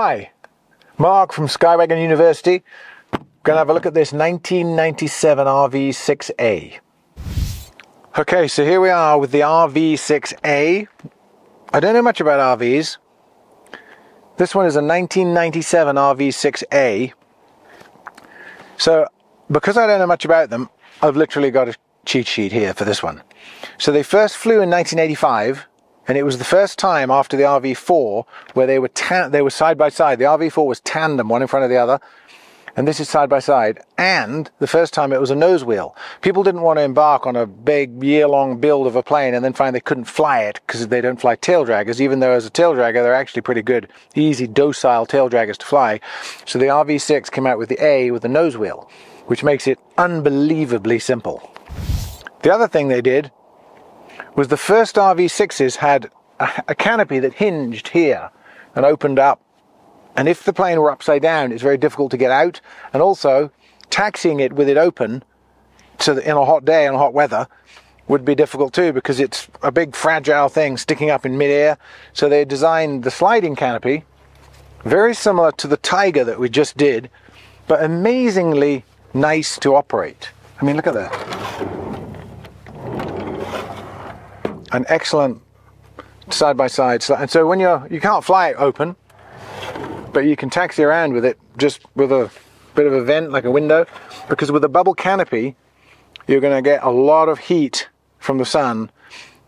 Hi, Mark from Skywagon University. Going to have a look at this 1997 RV6A. Okay, so here we are with the RV6A. I don't know much about RVs. This one is a 1997 RV6A. So, because I don't know much about them, I've literally got a cheat sheet here for this one. So they first flew in 1985 and it was the first time after the RV4 where they were they were side by side. The RV4 was tandem, one in front of the other, and this is side by side. And the first time it was a nose wheel. People didn't want to embark on a big year-long build of a plane and then find they couldn't fly it because they don't fly tail draggers. Even though as a tail dragger they're actually pretty good, easy, docile tail draggers to fly. So the RV6 came out with the A with the nose wheel, which makes it unbelievably simple. The other thing they did was the first RV6s had a, a canopy that hinged here and opened up. And if the plane were upside down, it's very difficult to get out. And also, taxiing it with it open to the, in a hot day and hot weather would be difficult too because it's a big fragile thing sticking up in midair. So they designed the sliding canopy very similar to the Tiger that we just did, but amazingly nice to operate. I mean, look at that an excellent side by side. And so when you're, you can't fly it open, but you can taxi around with it just with a bit of a vent like a window, because with a bubble canopy, you're going to get a lot of heat from the sun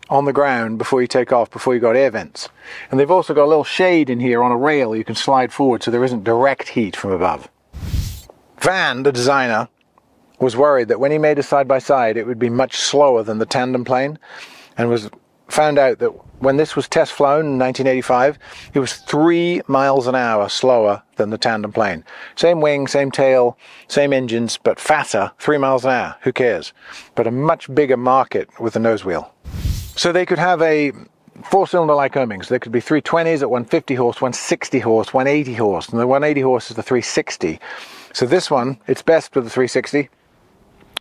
on the ground before you take off, before you got air vents. And they've also got a little shade in here on a rail you can slide forward so there isn't direct heat from above. Van, the designer, was worried that when he made a side by side, it would be much slower than the tandem plane and was found out that when this was test flown in 1985, it was three miles an hour slower than the tandem plane. Same wing, same tail, same engines, but faster, three miles an hour. Who cares? But a much bigger market with the nose wheel. So they could have a four-cylinder like Lycomings. There could be 320s at 150 horse, 160 horse, 180 horse, and the 180 horse is the 360. So this one, it's best with the 360.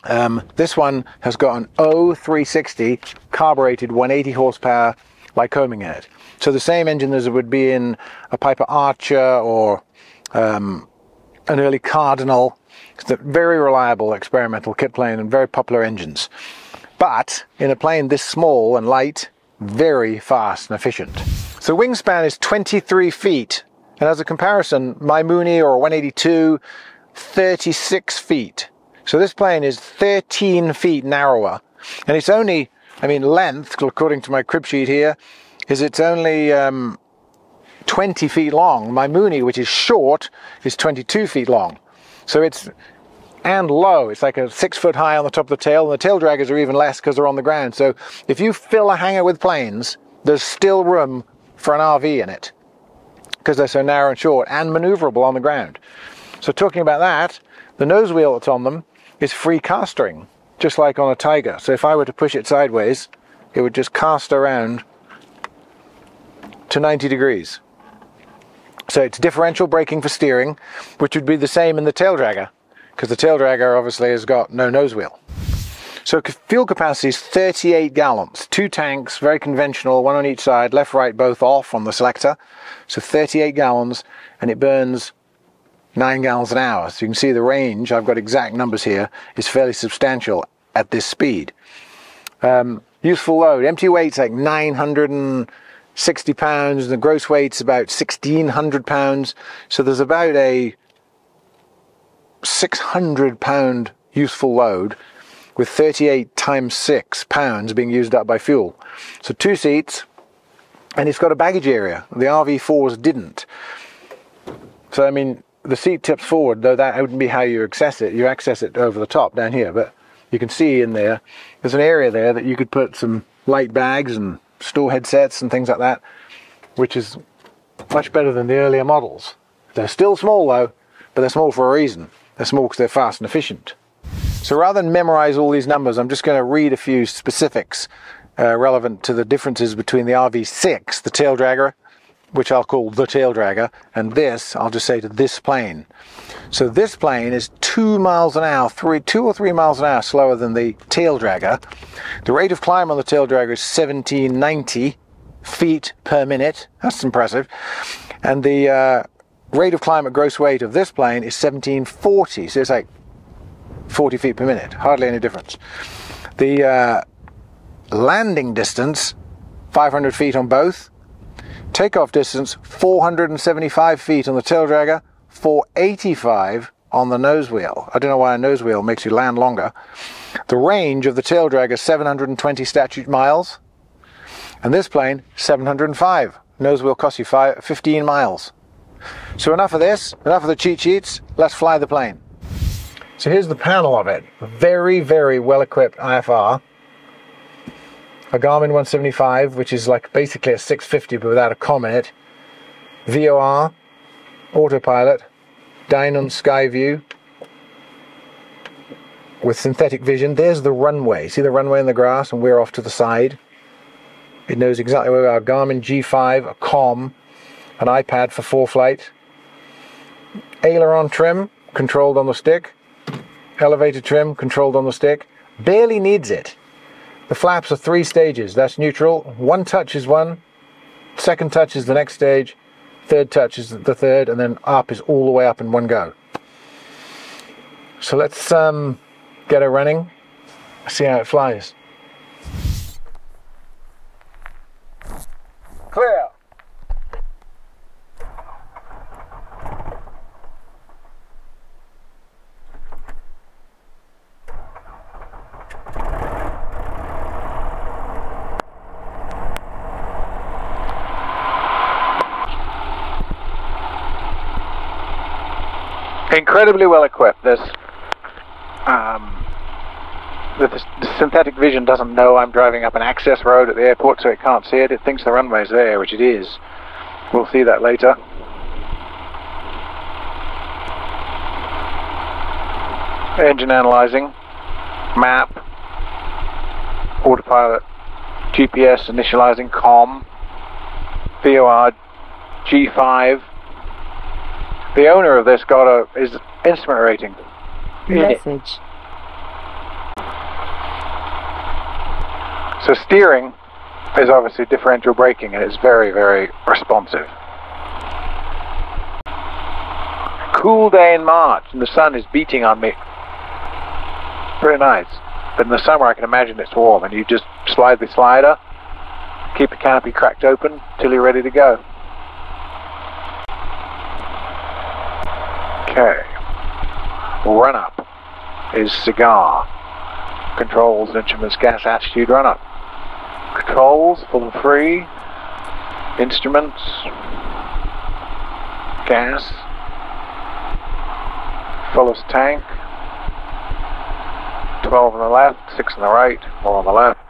Um, this one has got an O360 carbureted 180 horsepower Lycoming in it. So the same engine as it would be in a Piper Archer or um, an early Cardinal. It's a very reliable experimental kit plane and very popular engines. But in a plane this small and light, very fast and efficient. So wingspan is 23 feet. And as a comparison, my Mooney or 182, 36 feet. So this plane is 13 feet narrower, and it's only, I mean, length, according to my crib sheet here, is it's only um, 20 feet long. My Mooney, which is short, is 22 feet long. So it's, and low. It's like a six foot high on the top of the tail, and the tail draggers are even less because they're on the ground. So if you fill a hangar with planes, there's still room for an RV in it because they're so narrow and short and maneuverable on the ground. So talking about that, the nose wheel that's on them is free castering, just like on a Tiger. So if I were to push it sideways, it would just cast around to 90 degrees. So it's differential braking for steering, which would be the same in the tail dragger, because the tail dragger obviously has got no nose wheel. So fuel capacity is 38 gallons, two tanks, very conventional, one on each side, left, right, both off on the selector. So 38 gallons, and it burns 9 gallons an hour. So you can see the range, I've got exact numbers here, is fairly substantial at this speed. Um, useful load, empty weight's like 960 pounds, and the gross weight's about 1600 pounds. So there's about a 600 pound useful load with 38 times 6 pounds being used up by fuel. So two seats, and it's got a baggage area. The RV4s didn't. So I mean, the seat tips forward, though that wouldn't be how you access it. You access it over the top down here, but you can see in there, there's an area there that you could put some light bags and store headsets and things like that, which is much better than the earlier models. They're still small though, but they're small for a reason. They're small because they're fast and efficient. So rather than memorize all these numbers, I'm just going to read a few specifics uh, relevant to the differences between the RV6, the tail dragger, which I'll call the tail dragger, and this, I'll just say to this plane. So this plane is two miles an hour, three, two or three miles an hour slower than the tail dragger. The rate of climb on the tail dragger is 1790 feet per minute. That's impressive. And the uh, rate of climb at gross weight of this plane is 1740, so it's like 40 feet per minute, hardly any difference. The uh, landing distance, 500 feet on both. Takeoff distance, 475 feet on the tail dragger, 485 on the nose wheel. I don't know why a nose wheel makes you land longer. The range of the tail dragger, 720 statute miles. And this plane, 705. Nose wheel costs you five, 15 miles. So enough of this, enough of the cheat sheets, let's fly the plane. So here's the panel of it. Very, very well equipped IFR. A Garmin 175, which is like basically a 650 but without a com in it. VOR, autopilot, Dynon Skyview with synthetic vision. There's the runway. See the runway in the grass and we're off to the side. It knows exactly where we are. Garmin G5, a com, an iPad for ForeFlight, aileron trim controlled on the stick, elevator trim controlled on the stick. Barely needs it. The flaps are three stages. That's neutral. One touch is one, second touch is the next stage, third touch is the third, and then up is all the way up in one go. So let's um, get it running, see how it flies. Incredibly well equipped. This, um, the, the, synthetic vision doesn't know I'm driving up an access road at the airport, so it can't see it. It thinks the runway's there, which it is. We'll see that later. Engine analyzing, map, autopilot, GPS initializing, com, VOR, G5, the owner of this got a his instrument rating. Message. So steering is obviously differential braking and it's very, very responsive. Cool day in March and the sun is beating on me. Pretty nice. But in the summer I can imagine it's warm and you just slide the slider, keep the canopy cracked open till you're ready to go. Okay. Run up is cigar. Controls, instruments, gas, attitude, run up. Controls, full and free. Instruments. Gas. Fullest tank. 12 on the left, 6 on the right, 4 on the left.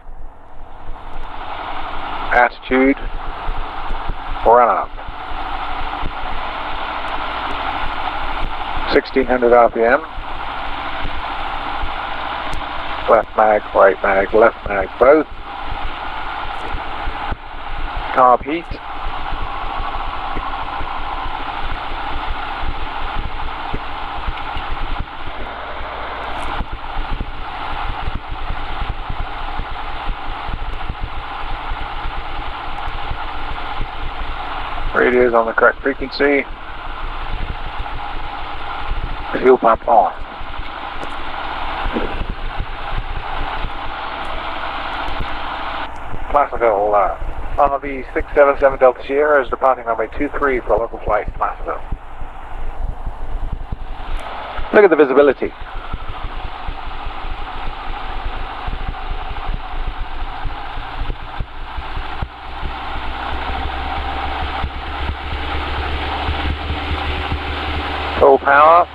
Attitude. Run up. 1600 RPM. Left mag, right mag, left mag, both. Carb heat. Radios on the correct frequency fuel pump on. Placerville, uh, the 677 Delta Sierra is departing runway 23 for local flight to Placerville. Look at the visibility. Full power.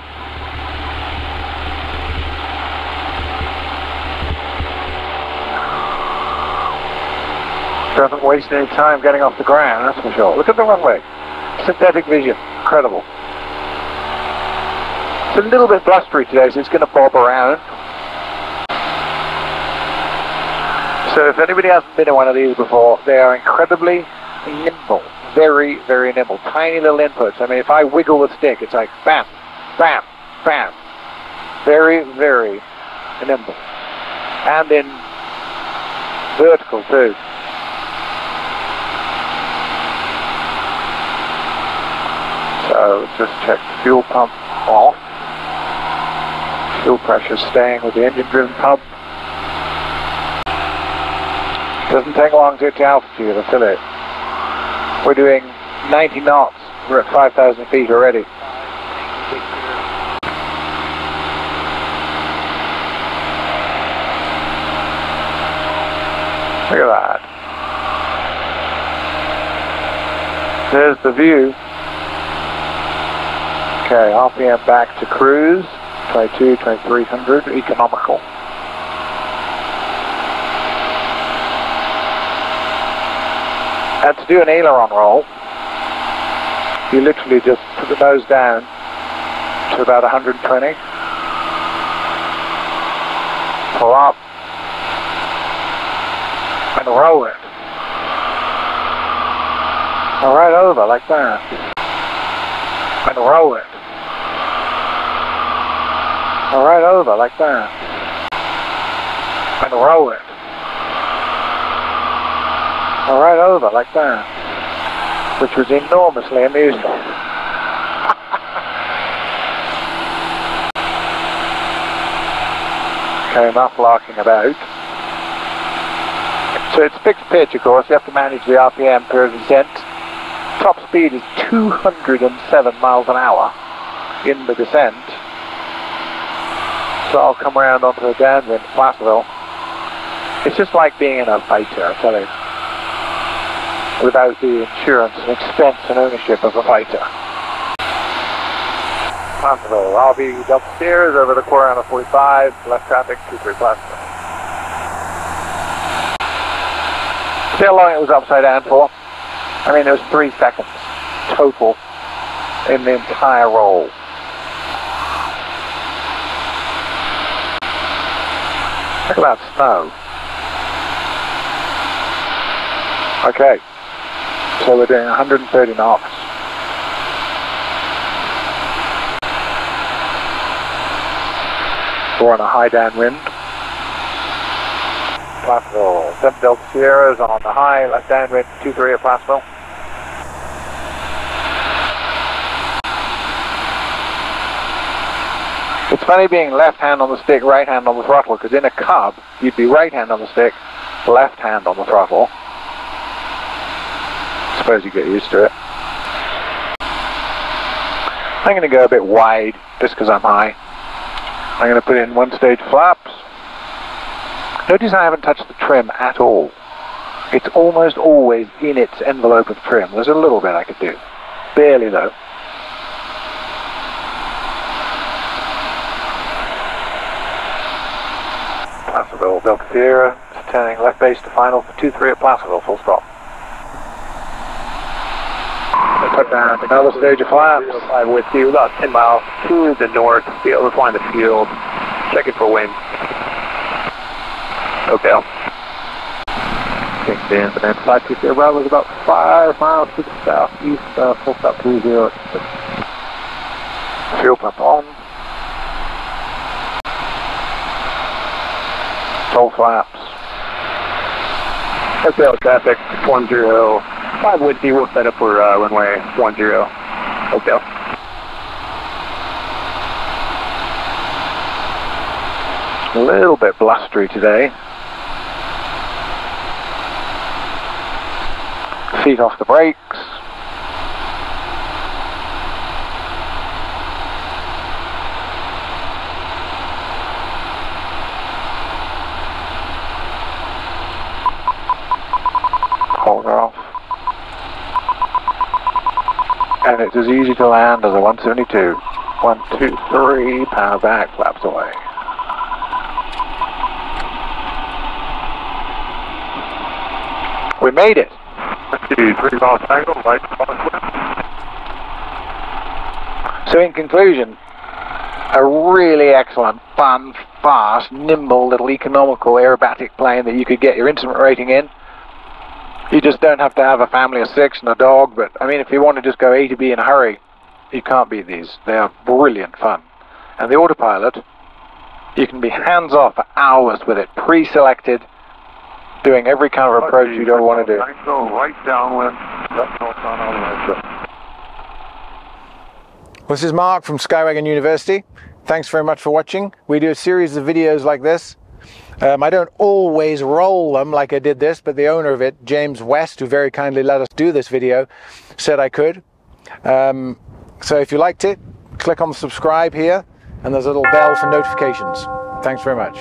Doesn't waste any time getting off the ground, that's for sure. Look at the runway. Synthetic vision. Incredible. It's a little bit blustery today, so it's going to bob around. So if anybody hasn't been in one of these before, they are incredibly nimble. Very, very nimble. Tiny little inputs. I mean, if I wiggle the stick, it's like bam, bam, bam. Very, very nimble. And in vertical too. So just check the fuel pump off. Fuel pressure staying with the engine driven pump. Doesn't take long to get to altitude, I feel it. We're doing 90 knots. We're at 5,000 feet already. Look at that. There's the view. Okay, RPM back to cruise. 22, 2300, economical. And to do an aileron roll, you literally just put the nose down to about 120. Pull up, and roll it. Right over like that. And roll it. Right over like that. And roll it. Right over like that. Which was enormously amusing. Came up larking about. So it's fixed pitch, of course. You have to manage the RPM per descent. Top speed is 207 miles an hour in the descent. So I'll come around onto the downwind Placerville. It's just like being in a fighter, I tell you. Without the insurance and expense and ownership of a fighter. Placerville, I'll be double upstairs over the Corona 45, left traffic, 23 Placerville. See how long it was upside down for? I mean, was three seconds total in the entire roll. At that snow. Okay, so we're doing 130 knots. We're on a high downwind. Placerville. 7 Delta Sierras on the high, left downwind, 2-3 at Placerville. It's funny being left hand on the stick, right hand on the throttle, because in a cub, you'd be right hand on the stick, left hand on the throttle. I Suppose you get used to it. I'm going to go a bit wide, just because I'm high. I'm going to put in one stage flaps. Notice I haven't touched the trim at all. It's almost always in its envelope of trim. There's a little bit I could do. Barely though. Placerville, Delta Sierra, turning left base to final for 2-3 at Placerville, full stop. Put down another stage of flaps. I'm with you about 10 miles to the north, be find the field, checking for wind. Okay. In, but then 520 Bravo was about 5 miles to the southeast, uh, full stop 30. Fuel pump on. Full flaps. Hotel traffic 10, 5 with you, we'll set up for uh, runway 10, hotel. A little bit blustery today. Feet off the brakes. Hold off. And it's as easy to land as a 172. One, two, three, power back, flaps away. We made it. Three miles angle, right, So in conclusion, a really excellent, fun, fast, nimble, little economical aerobatic plane that you could get your instrument rating in. You just don't have to have a family of six and a dog, but I mean, if you want to just go A to B in a hurry, you can't beat these. They are brilliant fun. And the autopilot, you can be hands off for hours with it, pre-selected, doing every kind of approach you don't want to do. Go right downwind, left north on all. This is Mark from Skywagon University. Thanks very much for watching. We do a series of videos like this. Um, I don't always roll them like I did this, but the owner of it, James West, who very kindly let us do this video, said I could. Um, so if you liked it, click on subscribe here, and there's a little bell for notifications. Thanks very much.